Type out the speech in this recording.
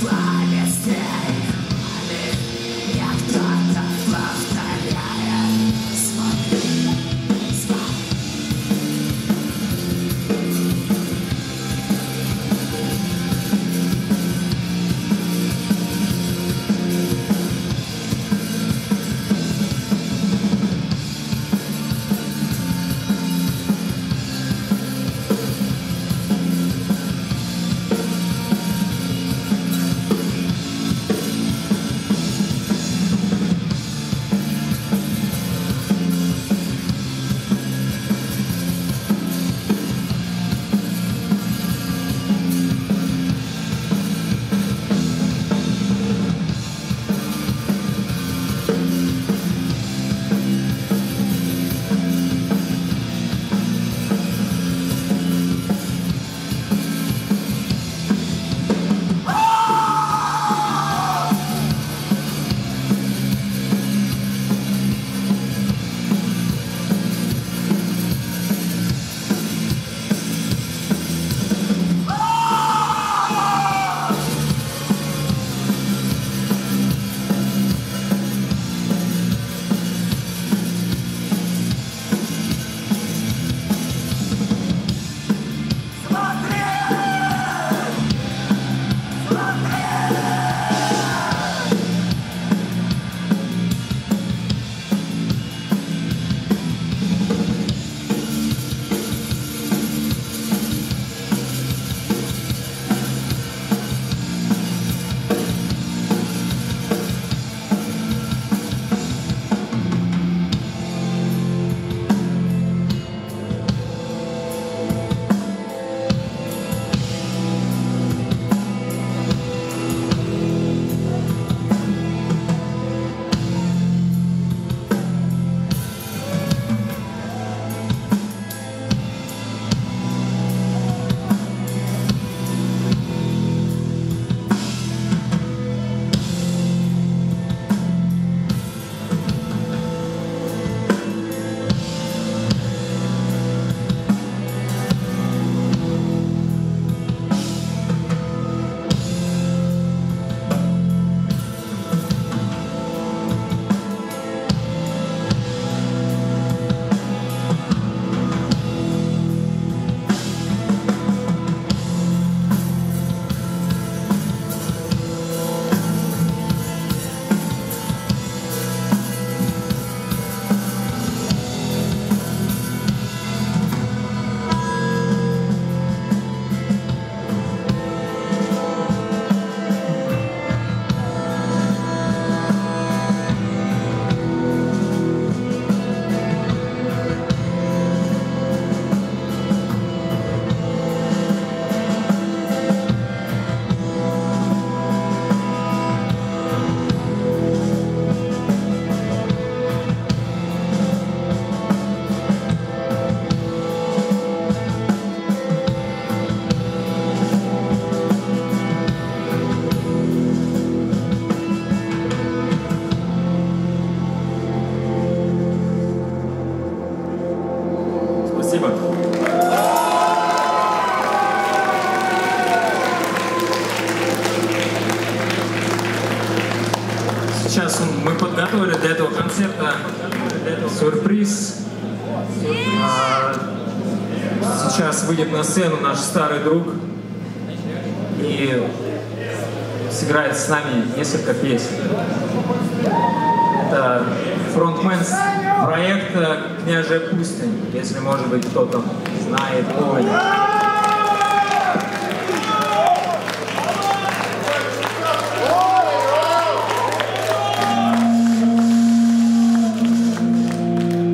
Сейчас подготовили для этого концерта сюрприз. А, Сейчас выйдет на сцену наш старый друг и сыграет с нами несколько песен. Это фронтмен проекта «Княжья пустынь», если, может быть, кто-то знает. Ой.